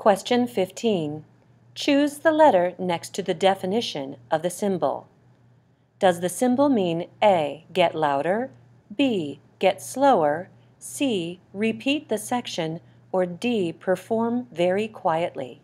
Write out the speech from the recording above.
Question 15. Choose the letter next to the definition of the symbol. Does the symbol mean A. Get louder, B. Get slower, C. Repeat the section, or D. Perform very quietly?